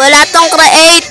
Wala tong create.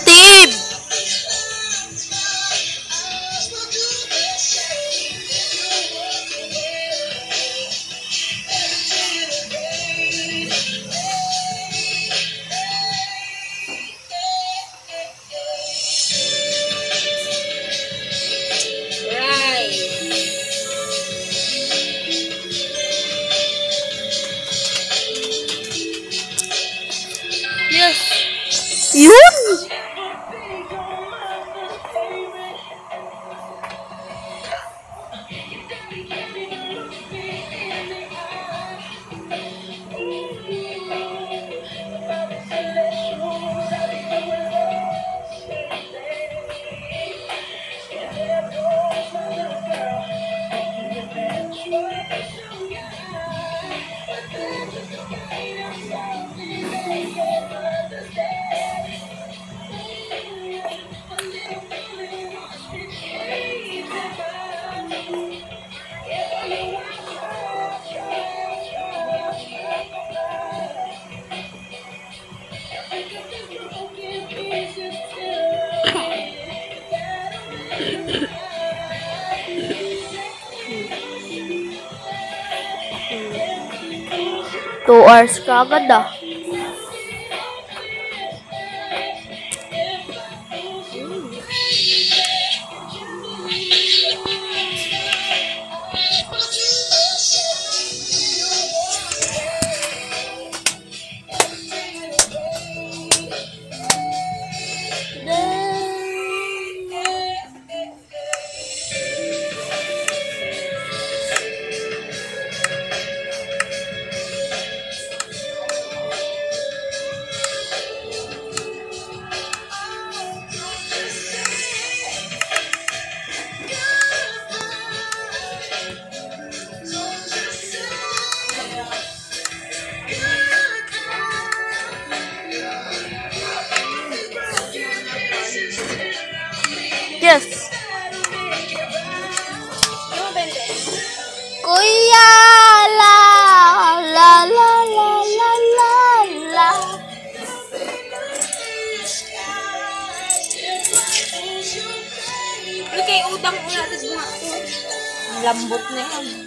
2 hours ka agad ah. Yes. Kuya la la la la la la la. Look kay udang ulat bunga. Lambot na yan.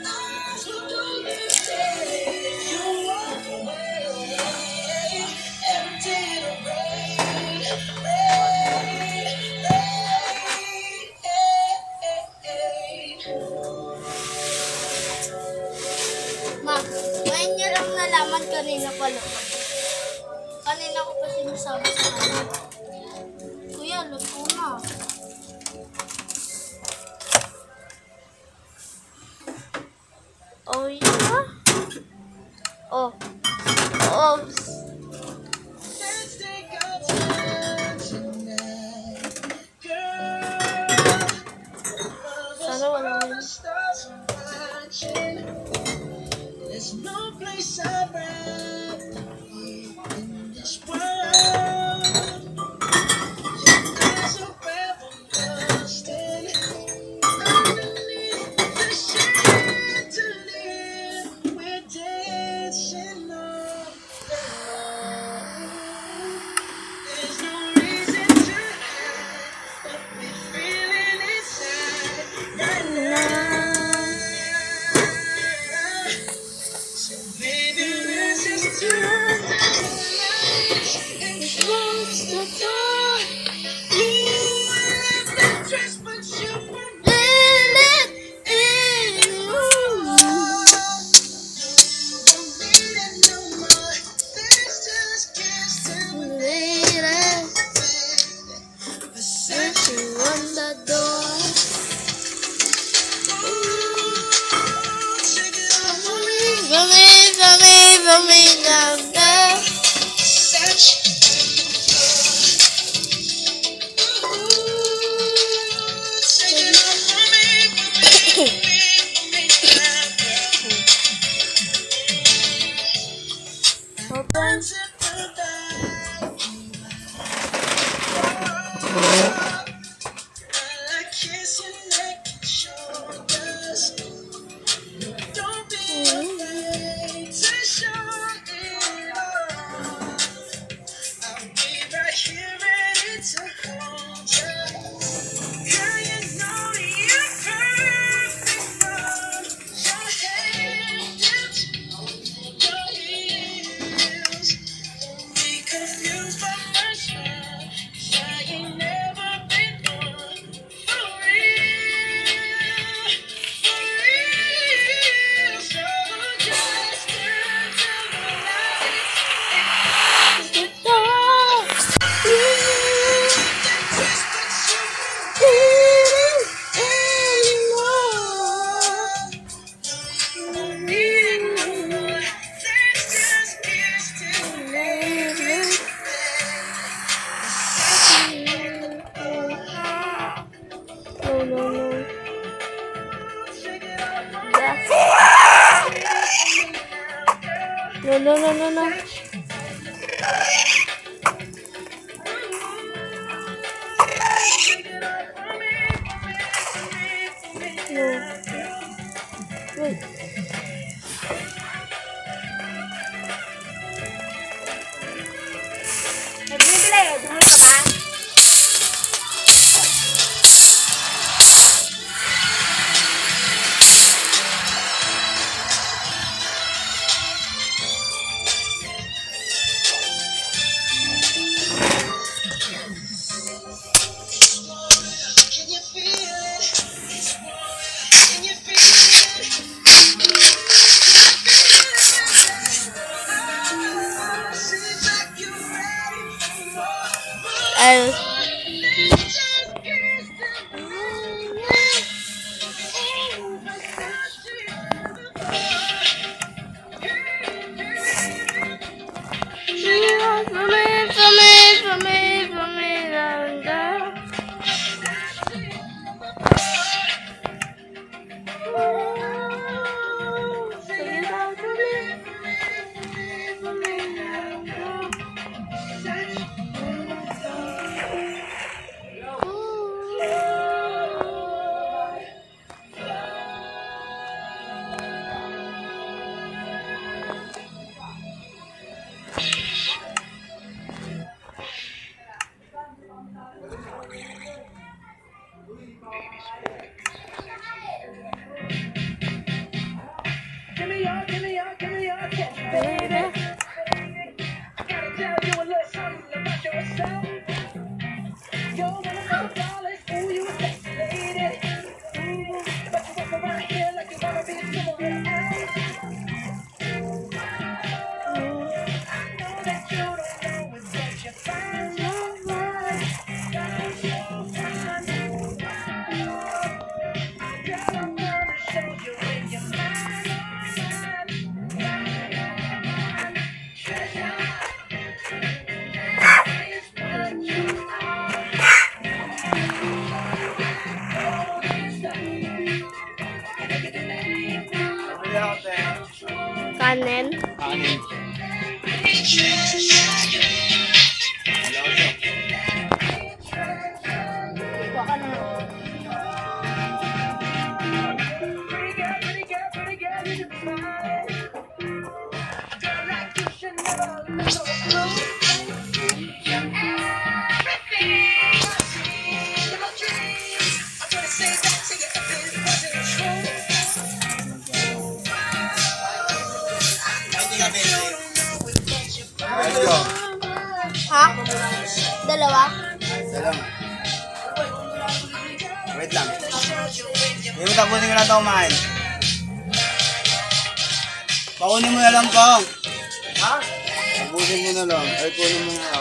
Ha? Dalawa? Dalawa. Wait lang. Hindi mo tapusin ko na ito kumain. Paunin mo na lang po. Ubusin mo na lang. Ay, kunin mo na.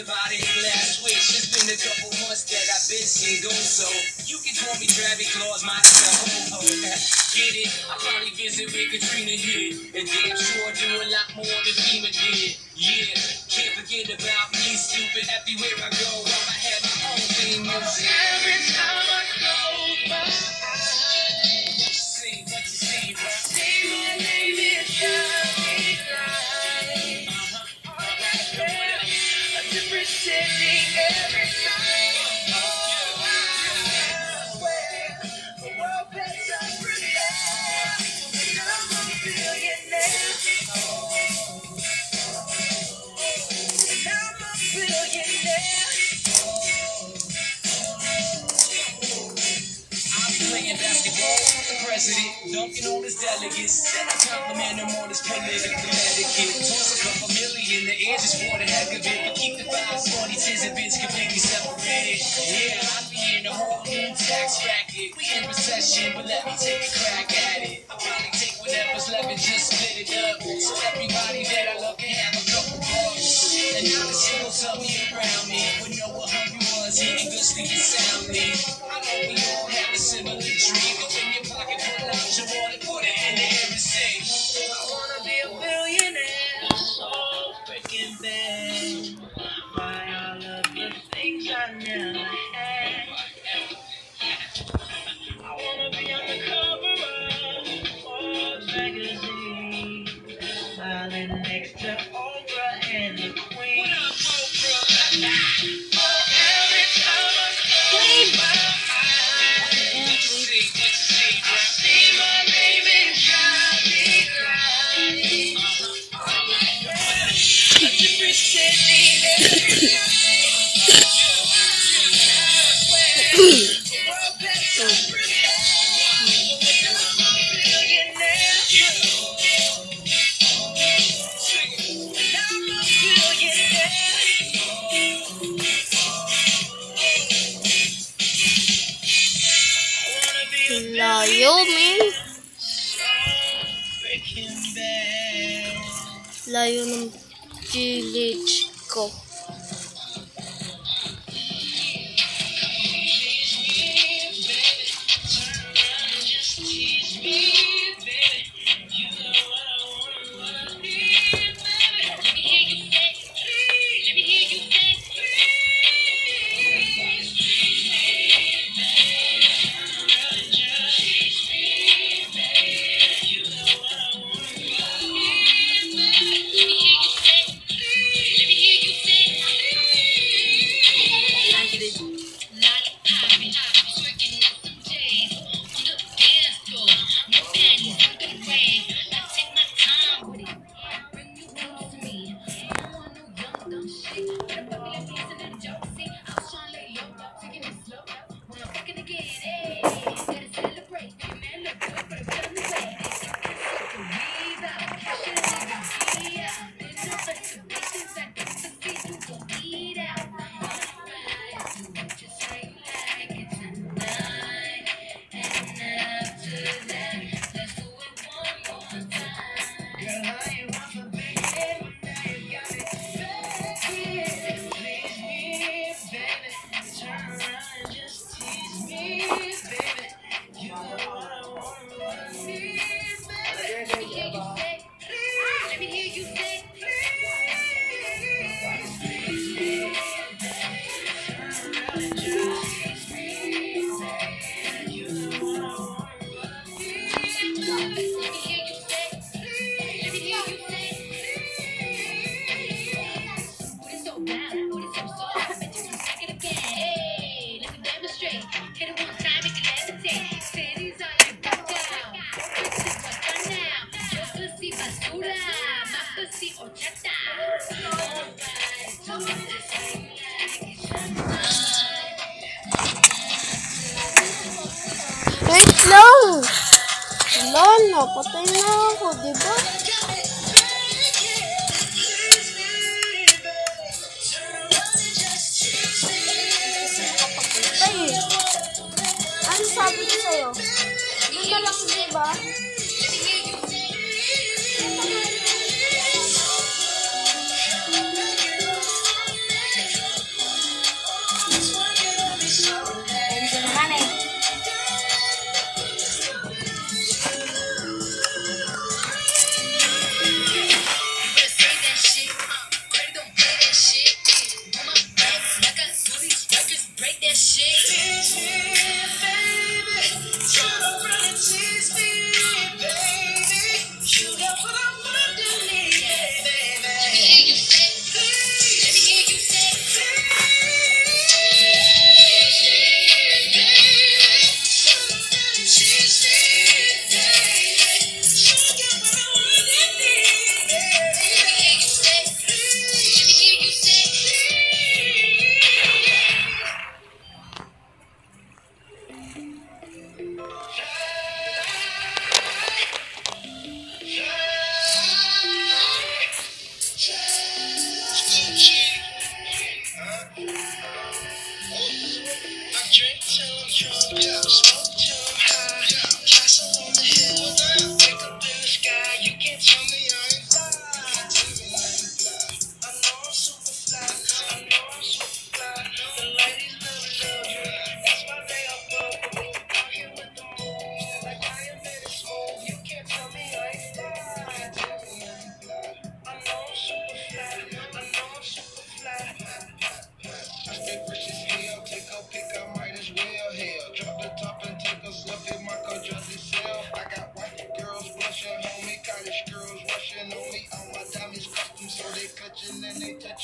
Least, grant somebody a last wish. It's been a couple months that I've been single, so you can call me Travis Claus, my ho ho. Get it? I probably visit where Katrina hit. And damn sure do a lot more than FEMA did. Yeah, can't forget about me, stupid. Everywhere I go, I'ma have my own theme music. Every time I close my basketball with the president, dunking on his delegates. Then I compliment him on his political etiquette. Toss a couple million, the air just for the heck of it. But keep the five forty tens and bits completely separated. Yeah, I be in the whole new tax bracket. We in recession, but let me take a crack at it. I'll probably take whatever's left and just split it up. So everybody that I love can have a couple bucks. And now the singles single me around me. Would know what hungry was, eating good, sleeping soundly. I know we all have a similar dream. In your pocket, pull out your wallet, Lionel Ciliçko. shit. Better put me like piece of a joke. See, I was trying to lay low, taking it slow. malamig, diba?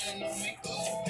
Get on one time.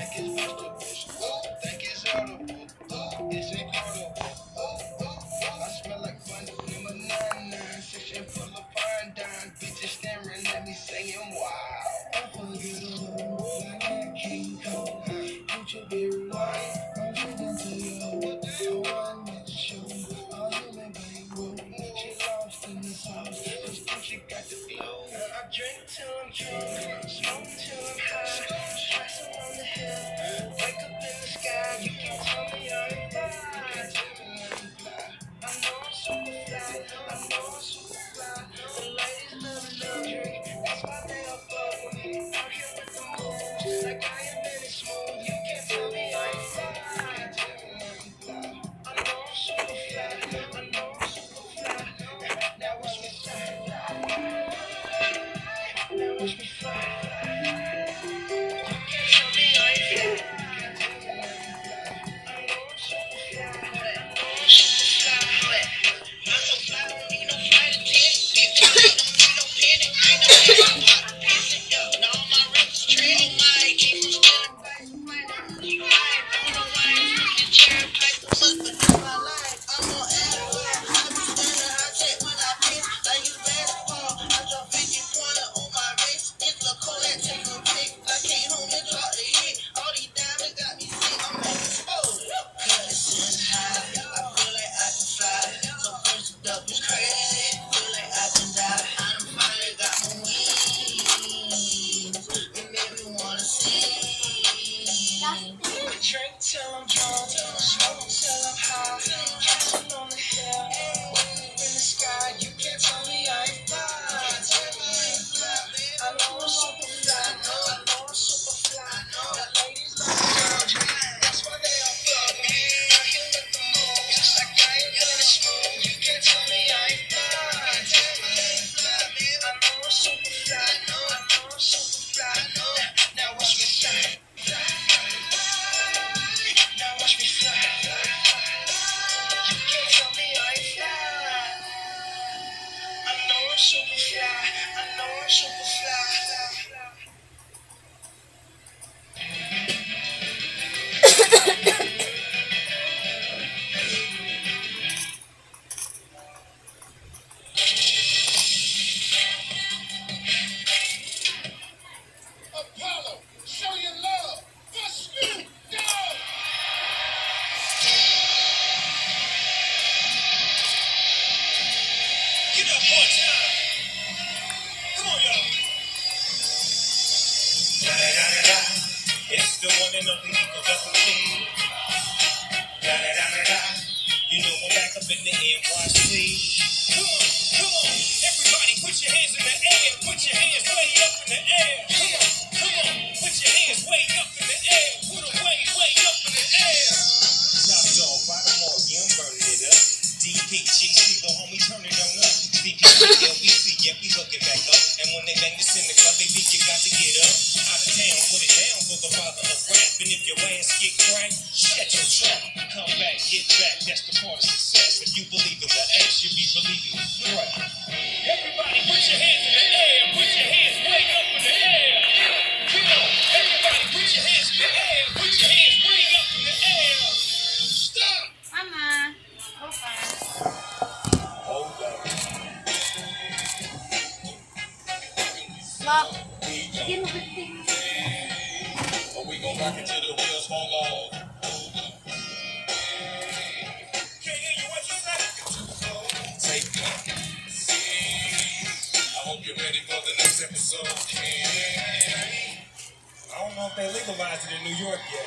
They legalized it in New York yet.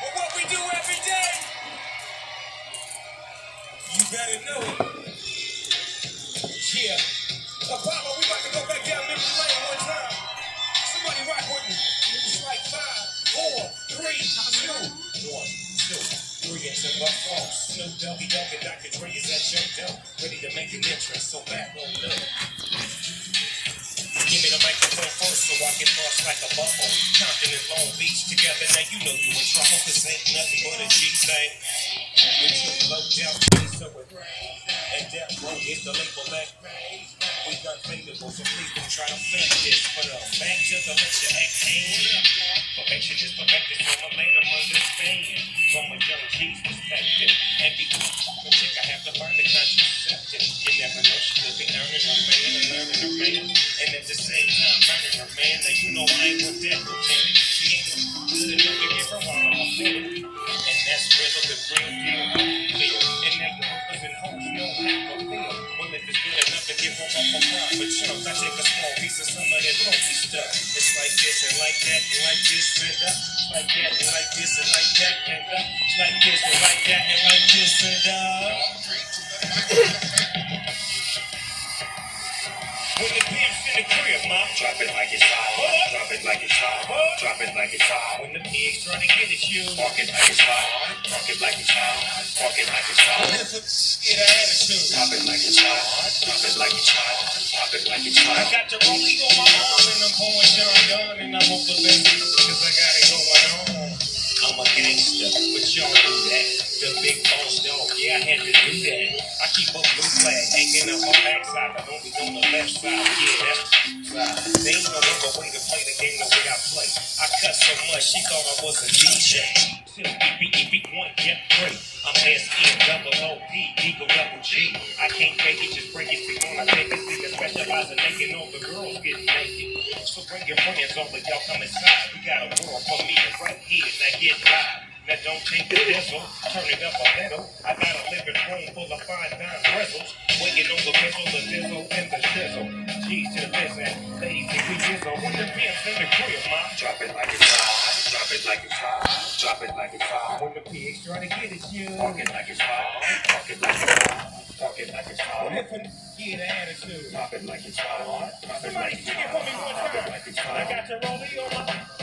But what we do every day, you better know it. Three. It's a. Snoop Doggy Dogg and Dr. Dre is at your door. Ready to make an entrance, so back on up. Give me the microphone first so I can bust like a bubble. Compton and Long Beach together, now you know you in trouble. This ain't nothing but a G thing. We took low down, so it and that road is the label that we done favorable, so please don't try to fake this. But uh, back to the lecture, exhale. Perfection is perfected from a later understanding. From a young G's perspective. And because chick, I have to learn the contraceptive. You never know she could be earning her man and learning her man. And at the same time, learning her man. Now you know I ain't with that, lieutenant. She ain't good enough to give her all I'm. And that's rhythm the green deal. And. Well, if it's good enough to give her up a profit chunks, I take a small piece of some of that funky stuff. This and like that and like this and up. Like that and like this and like that and up. Like this and like that and like this and up. When the pimp's in the crib, mom, drop it like it's hot. Drop it like it's hot. Drop it like it's hot. When the pigs trying to get at you, walk it like it's hot. Walk it like it's hot. Walk it like it's hot. Get an attitude. Drop it like it's hot. Drop it like it's hot. Drop it like it's hot. I got the rollie on my arm and I'm pouring Sean Dunn and I hope the best cause I got it going on. I'm a gangster, but y'all do that. The big boss dog, yeah, I had to do that. I keep a blue flag hanging up my backside, but only on the left side. Yeah, that's side. They ain't no other way to play the game the way I play. I cut so much, she thought I was a DJ. Till beat, beat, one, yeah, great. I'm S-N, double O-P, Eagle double G. I can't fake it, just break it. We wanna take it, nigga specialize in making all the girls get naked. So bring your friends over, y'all come inside. We got a world for me to right here, now get live. Now don't take the diesel, turn it up a little. I got a living room full of fine dime bristles. Waiting on the pistol, the dizzle, and the shizzle. G's to the business, ladies and we jizzle. When the pimp's in the crib, mom, drop it like it's hot. Drop it like it's hot. Drop it like it's hot. When the pigs try to get at you, walk it like it's hot. Walk it like it's hot. Walk it like it's hot. Get an attitude, drop it like it's hot. Drop it like it's hot. Drop it like it's hot. I got your rollie on my